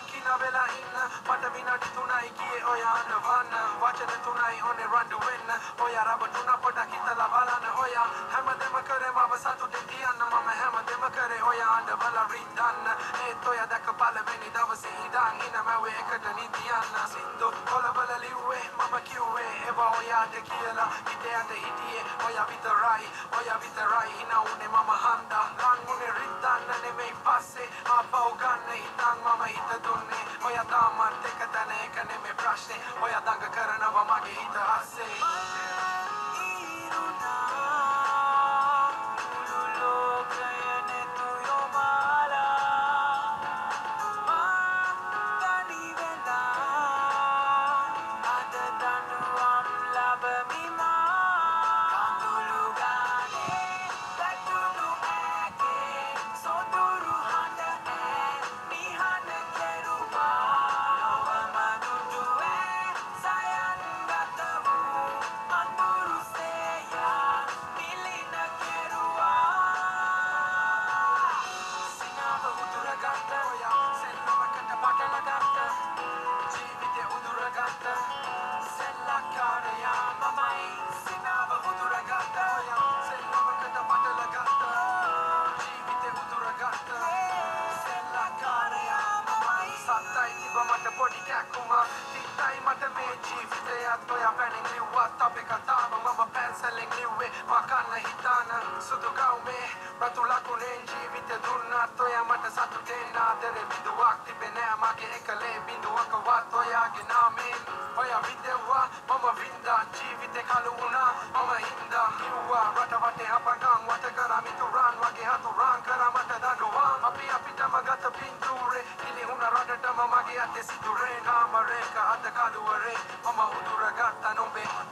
Machiavella in Patamina Tunai Kie Oya Navana Watching the Tunai on the run win. Oya Rabatuna Podak sida mama oya oya mama mama hita oya danga hita තිත්තයි මට මේ ජීවිතයත් ඔය පැනින් ලිව්වත් අපේ කතාව මම පැන්සලෙන් ලිව්වේ මකන්න හිතාන සුදු ගව්මේ රතු ලකුණෙන් ජීවිත දුන්නත් ඔය මට සතුටෙන් ආදරේ බිඳුවක් තිබේ නෑ මගේ එකලේ බිඳුවකවත් ඔයාගේ නාමෙන් ඔය විදෙව්වා මම වින්දා ජීවිතේ කළු වුණා මම හින්දා කිව්වා රට වටේ අපගම් වට කරා මිතුරන් වගේ හතුරන් කරා රටටම මගේ අතේ සිදුරේ නාම රේඛ අත කළුවරේ මම උදුරගත්තා නොබේ ජීවිතේ